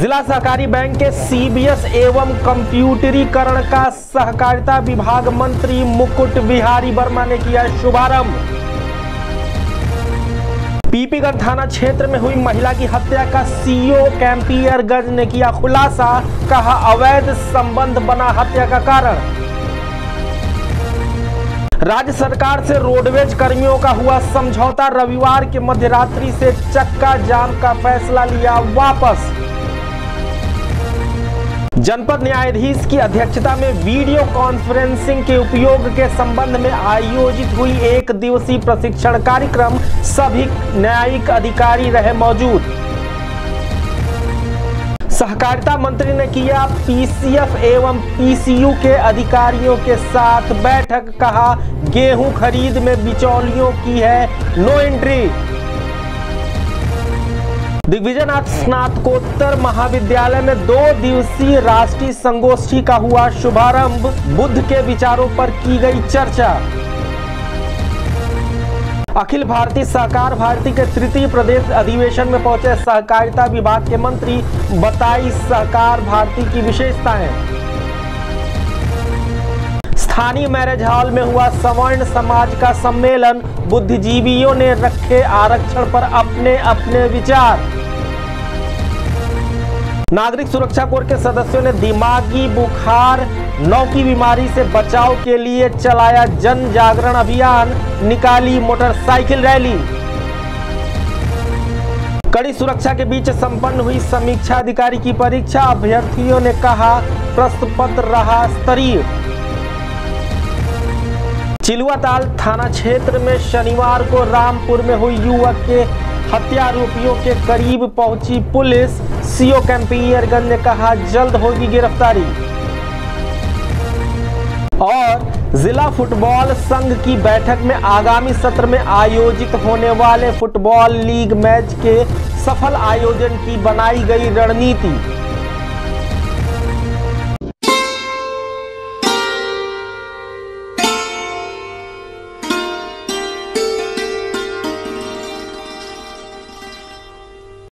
जिला सहकारी बैंक के सीबीएस एवं कंप्यूटरीकरण का सहकारिता विभाग मंत्री मुकुट बिहारी वर्मा ने किया शुभारंभ। पीपीगढ़ थाना क्षेत्र में हुई महिला की हत्या का सीओ कैंपियरगंज ने किया खुलासा, कहा, अवैध संबंध बना हत्या का कारण। राज्य सरकार से रोडवेज़ कर्मियों का हुआ समझौता, रविवार के मध्यरात्रि से चक्का जाम का फैसला लिया वापस। जनपद न्यायाधीश की अध्यक्षता में वीडियो कॉन्फ्रेंसिंग के उपयोग के संबंध में आयोजित हुई एक दिवसीय प्रशिक्षण कार्यक्रम। सभी न्यायिक अधिकारी रहे मौजूद। सहकारिता मंत्री ने किया पीसीएफ एवं पीसीयू के अधिकारियों के साथ बैठक। कहा, गेहूँ खरीद में बिचौलियों की है नो एंट्री। दिग्विजय स्नातकोत्तर महाविद्यालय में दो दिवसीय राष्ट्रीय संगोष्ठी का हुआ शुभारंभ। बुद्ध के विचारों पर की गई चर्चा। अखिल भारतीय सहकार भारती के तृतीय प्रदेश अधिवेशन में पहुँचे सहकारिता विभाग के मंत्री। बताई सहकार भारती की विशेषताएँ। स्थानीय मैरिज हॉल में हुआ सवर्ण समाज का सम्मेलन। बुद्धिजीवियों ने रखे आरक्षण पर अपने अपने विचार। नागरिक सुरक्षा कोर के सदस्यों ने दिमागी बुखार नौ की बीमारी से बचाव के लिए चलाया जन जागरण अभियान, निकाली मोटरसाइकिल रैली। कड़ी सुरक्षा के बीच संपन्न हुई समीक्षा अधिकारी की परीक्षा। अभ्यर्थियों ने कहा प्रश्न पत्र रहा स्तरीय। चिलुआताल थाना क्षेत्र में शनिवार को रामपुर में हुई युवक के हत्या आरोपियों के करीब पहुँची पुलिस। सीओ कैंपियरगंज ने कहा, जल्द होगी गिरफ्तारी। और जिला फुटबॉल संघ की बैठक में आगामी सत्र में आयोजित होने वाले फुटबॉल लीग मैच के सफल आयोजन की बनाई गई रणनीति।